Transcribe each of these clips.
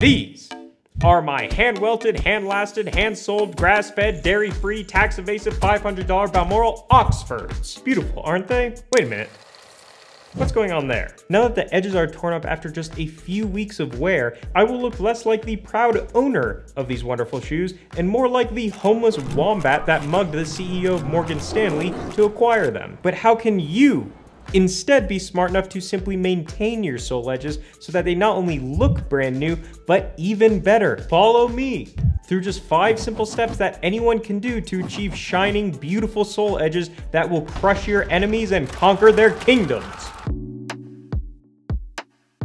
These are my hand-welted, hand-lasted, hand-sold, grass-fed, dairy-free, tax-evasive $500 Balmoral Oxfords. Beautiful, aren't they? Wait a minute. What's going on there? Now that the edges are torn up after just a few weeks of wear, I will look less like the proud owner of these wonderful shoes and more like the homeless wombat that mugged the CEO of Morgan Stanley to acquire them. But how can you Instead, be smart enough to simply maintain your sole edges so that they not only look brand new, but even better. Follow me through just five simple steps that anyone can do to achieve shining, beautiful sole edges that will crush your enemies and conquer their kingdoms.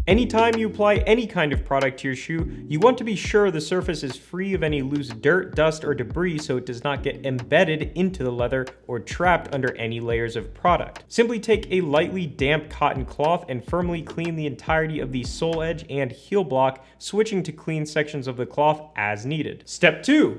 Anytime you apply any kind of product to your shoe, you want to be sure the surface is free of any loose dirt, dust, or debris so it does not get embedded into the leather or trapped under any layers of product. Simply take a lightly damp cotton cloth and firmly clean the entirety of the sole edge and heel block, switching to clean sections of the cloth as needed. Step 2.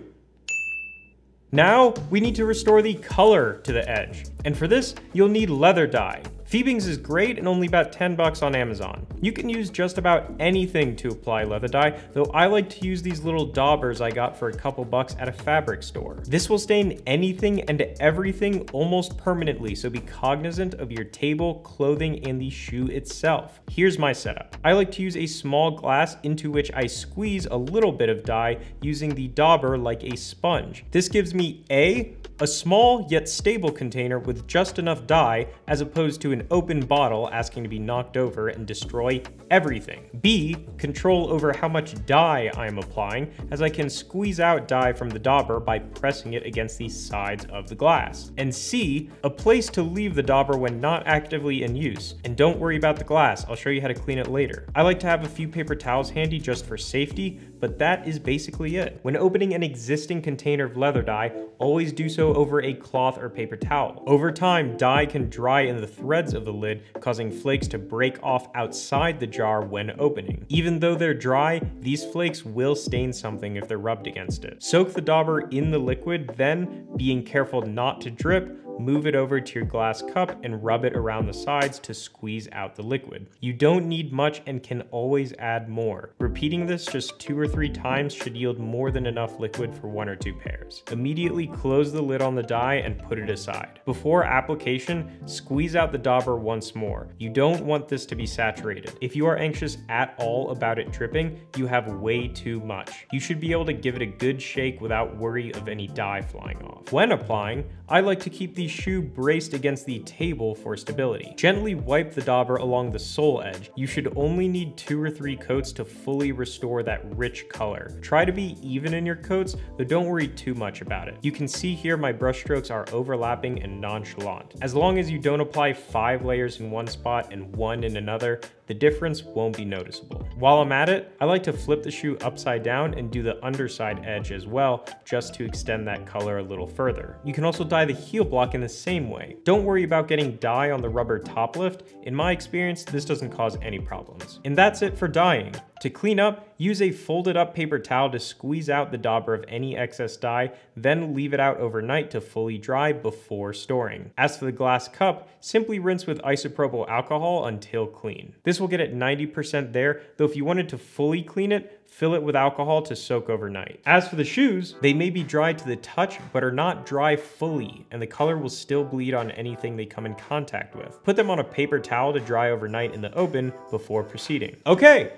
Now, we need to restore the color to the edge. And for this, you'll need leather dye. Fiebing's is great and only about 10 bucks on Amazon. You can use just about anything to apply leather dye, though I like to use these little daubers I got for a couple bucks at a fabric store. This will stain anything and everything almost permanently, so be cognizant of your table, clothing, and the shoe itself. Here's my setup. I like to use a small glass into which I squeeze a little bit of dye using the dauber like a sponge. This gives me A, a small yet stable container with just enough dye as opposed to an open bottle asking to be knocked over and destroy everything. B, control over how much dye I am applying as I can squeeze out dye from the dauber by pressing it against the sides of the glass. And C, a place to leave the dauber when not actively in use. And don't worry about the glass, I'll show you how to clean it later. I like to have a few paper towels handy just for safety, but that is basically it. When opening an existing container of leather dye, always do so over a cloth or paper towel. Over time, dye can dry in the threads of the lid, causing flakes to break off outside the jar when opening. Even though they're dry, these flakes will stain something if they're rubbed against it. Soak the dauber in the liquid, then, being careful not to drip, move it over to your glass cup and rub it around the sides to squeeze out the liquid. You don't need much and can always add more. Repeating this just two or three times should yield more than enough liquid for one or two pairs. Immediately close the lid on the dye and put it aside. Before application, squeeze out the dauber once more. You don't want this to be saturated. If you are anxious at all about it dripping, you have way too much. You should be able to give it a good shake without worry of any dye flying off. When applying, I like to keep the the shoe braced against the table for stability. Gently wipe the dauber along the sole edge. You should only need two or three coats to fully restore that rich color. Try to be even in your coats, but don't worry too much about it. You can see here my brush strokes are overlapping and nonchalant. As long as you don't apply five layers in one spot and one in another, the difference won't be noticeable. While I'm at it, I like to flip the shoe upside down and do the underside edge as well, just to extend that color a little further. You can also dye the heel block in the same way. Don't worry about getting dye on the rubber top lift. In my experience, this doesn't cause any problems. And that's it for dyeing. To clean up, use a folded up paper towel to squeeze out the dauber of any excess dye, then leave it out overnight to fully dry before storing. As for the glass cup, simply rinse with isopropyl alcohol until clean. This will get it 90% there, though if you wanted to fully clean it, fill it with alcohol to soak overnight. As for the shoes, they may be dry to the touch, but are not dry fully, and the color will still bleed on anything they come in contact with. Put them on a paper towel to dry overnight in the open before proceeding. Okay,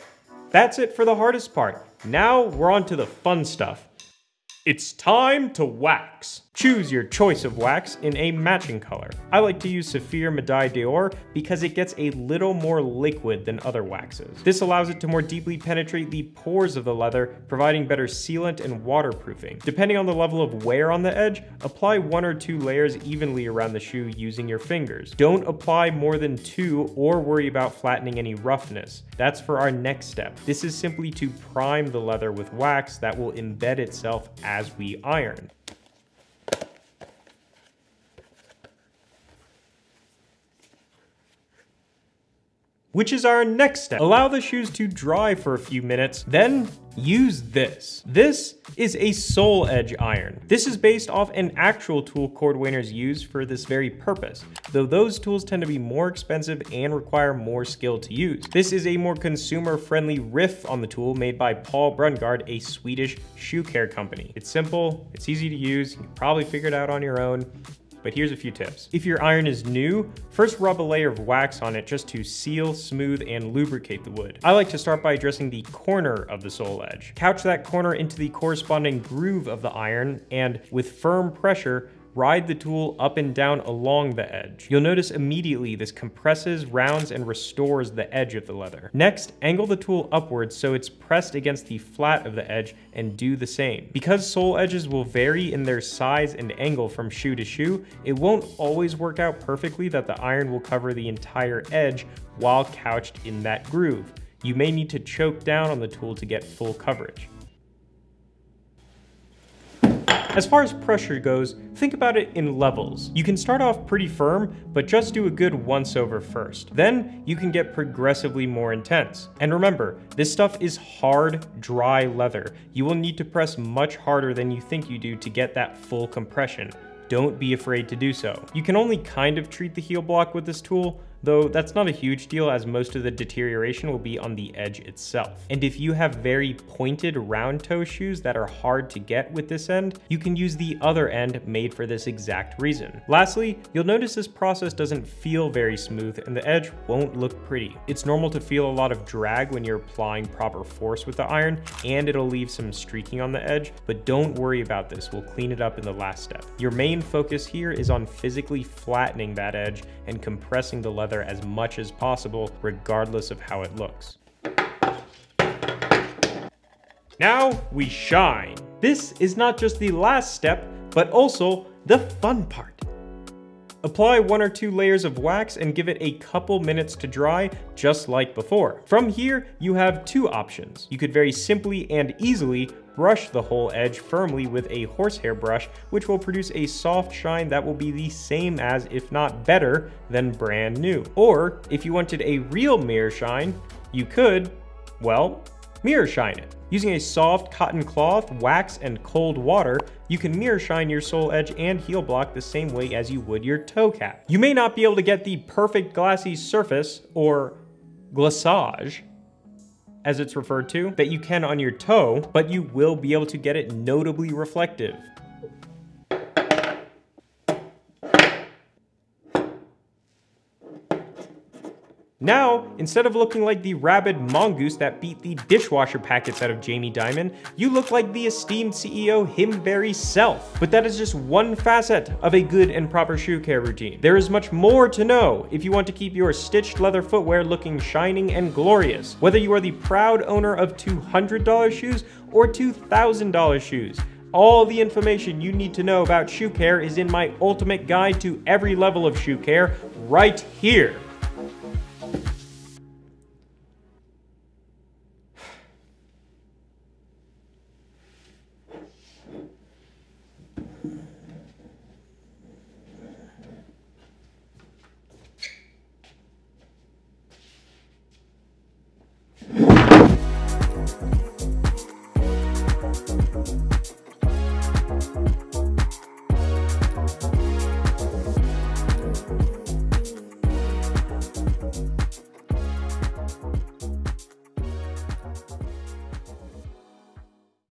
that's it for the hardest part. Now we're on to the fun stuff. It's time to wax. Choose your choice of wax in a matching color. I like to use Saphir Medaille d'Or because it gets a little more liquid than other waxes. This allows it to more deeply penetrate the pores of the leather, providing better sealant and waterproofing. Depending on the level of wear on the edge, apply one or two layers evenly around the shoe using your fingers. Don't apply more than two or worry about flattening any roughness. That's for our next step. This is simply to prime the leather with wax that will embed itself we iron. Which is our next step. Allow the shoes to dry for a few minutes, then use this. This is a sole edge iron. This is based off an actual tool cordwainers use for this very purpose, though those tools tend to be more expensive and require more skill to use. This is a more consumer-friendly riff on the tool made by Paul Brungard, a Swedish shoe care company. It's simple, it's easy to use, you can probably figure it out on your own, but here's a few tips. If your iron is new, first rub a layer of wax on it just to seal, smooth, and lubricate the wood. I like to start by addressing the corner of the sole edge. Couch that corner into the corresponding groove of the iron, and with firm pressure, ride the tool up and down along the edge. You'll notice immediately this compresses, rounds, and restores the edge of the leather. Next, angle the tool upwards so it's pressed against the flat of the edge and do the same. Because sole edges will vary in their size and angle from shoe to shoe, it won't always work out perfectly that the iron will cover the entire edge while couched in that groove. You may need to choke down on the tool to get full coverage. As far as pressure goes, think about it in levels. You can start off pretty firm, but just do a good once over first. Then you can get progressively more intense. And remember, this stuff is hard, dry leather. You will need to press much harder than you think you do to get that full compression. Don't be afraid to do so. You can only kind of treat the heel block with this tool, though that's not a huge deal as most of the deterioration will be on the edge itself. And if you have very pointed round toe shoes that are hard to get with this end, you can use the other end made for this exact reason. Lastly, you'll notice this process doesn't feel very smooth and the edge won't look pretty. It's normal to feel a lot of drag when you're applying proper force with the iron and it'll leave some streaking on the edge, but don't worry about this, we'll clean it up in the last step. Your main focus here is on physically flattening that edge and compressing the leather as much as possible, regardless of how it looks. Now we shine. This is not just the last step, but also the fun part. Apply one or two layers of wax and give it a couple minutes to dry, just like before. From here, you have two options. You could very simply and easily brush the whole edge firmly with a horsehair brush, which will produce a soft shine that will be the same as, if not better, than brand new. Or, if you wanted a real mirror shine, you could, well, mirror shine it. Using a soft cotton cloth, wax, and cold water, you can mirror shine your sole edge and heel block the same way as you would your toe cap. You may not be able to get the perfect glassy surface, or glissage, as it's referred to, that you can on your toe, but you will be able to get it notably reflective. Now, instead of looking like the rabid mongoose that beat the dishwasher packets out of Jamie Dimon, you look like the esteemed CEO him very self. But that is just one facet of a good and proper shoe care routine. There is much more to know if you want to keep your stitched leather footwear looking shining and glorious. Whether you are the proud owner of $200 shoes or $2,000 shoes, all the information you need to know about shoe care is in my ultimate guide to every level of shoe care right here.